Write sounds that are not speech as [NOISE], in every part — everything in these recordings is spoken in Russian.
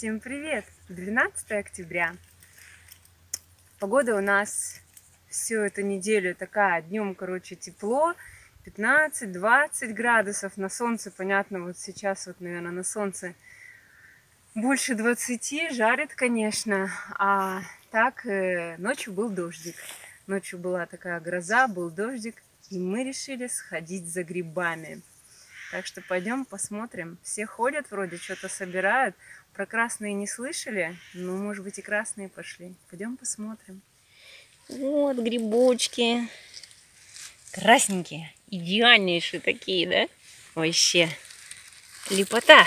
Всем привет! 12 октября. Погода у нас всю эту неделю такая, днем, короче, тепло, 15-20 градусов, на солнце, понятно, вот сейчас вот, наверное, на солнце больше 20, жарит, конечно, а так э, ночью был дождик. Ночью была такая гроза, был дождик, и мы решили сходить за грибами. Так что пойдем посмотрим. Все ходят вроде, что-то собирают. Про красные не слышали? Ну, может быть, и красные пошли. Пойдем посмотрим. Вот грибочки. Красненькие. Идеальнейшие такие, да? Вообще. Лепота.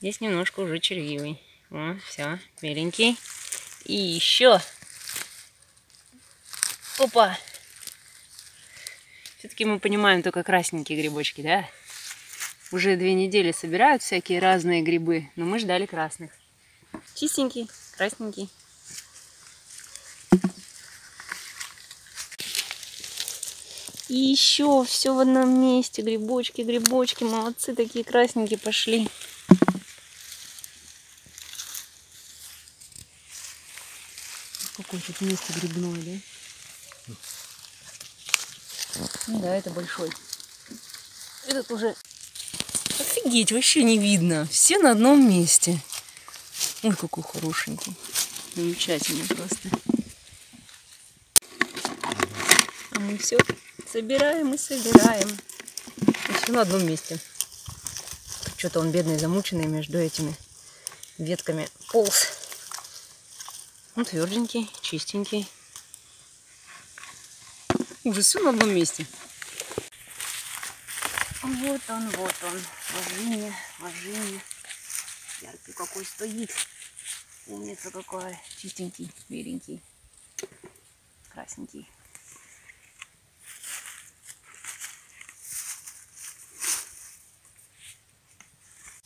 Здесь немножко уже червивый. О, все, беленький. И еще. Опа. Все-таки мы понимаем только красненькие грибочки, да? Уже две недели собирают всякие разные грибы, но мы ждали красных. Чистенький, красненький. И еще все в одном месте. Грибочки, грибочки, молодцы, такие красненькие пошли. Какое тут место грибное, да? Ну да, это большой. Этот уже Офигеть, вообще не видно. Все на одном месте. Ой, какой хорошенький. Замечательно просто. А мы все собираем и собираем. И все на одном месте. Что-то он бедный, замученный между этими ветками полз. Он тверденький, чистенький. Уже все на одном месте. Вот он, вот он. Ложине, ложине. Яркий какой стоит. Умница какая. Чистенький, беленький, красненький.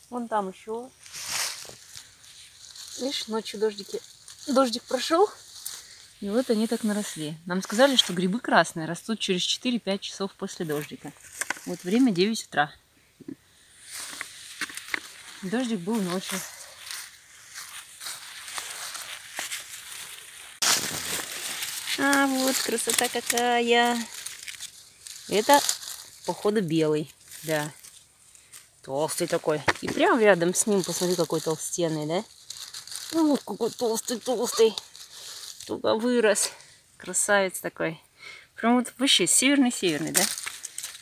Вон там еще. Видишь, ночью дождики. Дождик прошел. И вот они так наросли. Нам сказали, что грибы красные растут через 4-5 часов после дождика. Вот время 9 утра. Дождик был ночью. А вот красота какая. Это, походу, белый. Да. Толстый такой. И прямо рядом с ним, посмотри, какой толстенный, да? Ну, какой толстый-толстый. Только вырос. Красавец такой. Прям вот вообще северный-северный, да?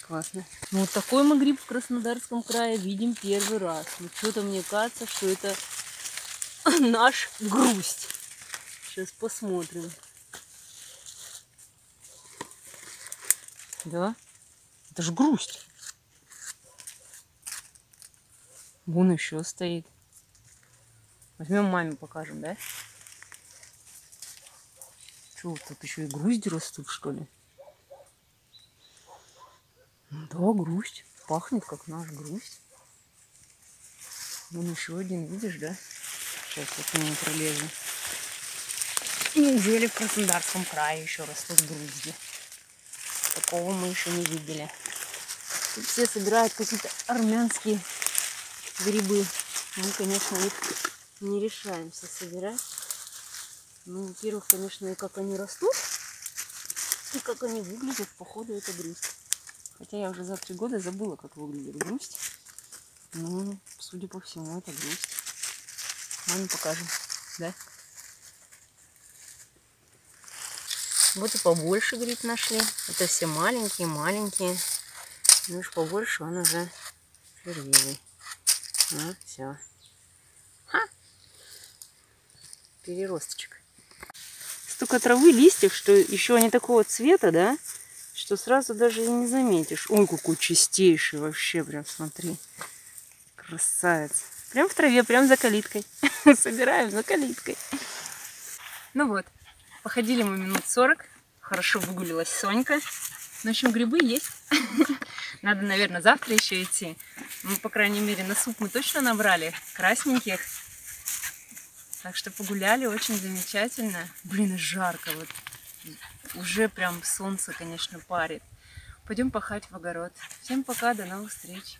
Классно. Ну, вот такой мы гриб в Краснодарском крае видим первый раз. Ну, что-то мне кажется, что это [CLEARS THROAT] наш грусть. Сейчас посмотрим. Да? Это же грусть. Вон еще стоит. Возьмем маме покажем, да? Что, тут еще и грузди растут, что ли? Да, грусть. Пахнет, как наш грусть. Вон еще один, видишь, да? Сейчас я к нему пролезу. Неужели в Краснодарском крае еще растут грузди? Такого мы еще не видели. Тут все собирают какие-то армянские грибы. Мы, конечно, их не решаемся собирать. Ну, во-первых, конечно, и как они растут, и как они выглядят, походу, это грусть. Хотя я уже за три года забыла, как выглядит грусть. Ну, судя по всему, это грусть. Маме покажем, да? Вот и побольше, говорит, нашли. Это все маленькие-маленькие. Ну уж побольше он уже червивый. Ну, все. Ха! Переросточек. Столько травы, листьев, что еще они такого цвета, да? Что сразу даже и не заметишь. Ой, какой чистейший вообще, прям смотри. Красавец. Прям в траве, прям за калиткой. [LAUGHS] Собираем за калиткой. Ну вот, походили мы минут 40. Хорошо выгулилась Сонька. Ну, в общем, грибы есть. [LAUGHS] Надо, наверное, завтра еще идти. Ну, по крайней мере, на суп мы точно набрали красненьких. Так что погуляли очень замечательно. Блин, жарко. Вот уже прям солнце, конечно, парит. Пойдем пахать в огород. Всем пока, до новых встреч.